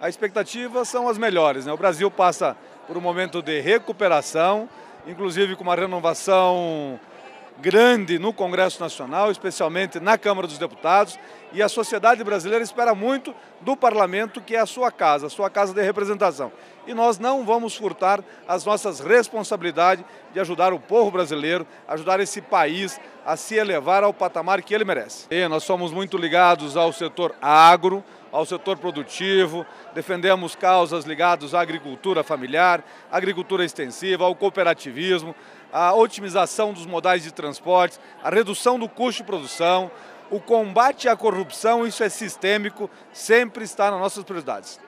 A expectativa são as melhores. Né? O Brasil passa por um momento de recuperação, inclusive com uma renovação grande no Congresso Nacional, especialmente na Câmara dos Deputados, e a sociedade brasileira espera muito do parlamento, que é a sua casa, a sua casa de representação. E nós não vamos furtar as nossas responsabilidades de ajudar o povo brasileiro, ajudar esse país a se elevar ao patamar que ele merece. E nós somos muito ligados ao setor agro, ao setor produtivo, defendemos causas ligadas à agricultura familiar, agricultura extensiva, ao cooperativismo, à otimização dos modais de transporte, a redução do custo de produção, o combate à corrupção, isso é sistêmico, sempre está nas nossas prioridades.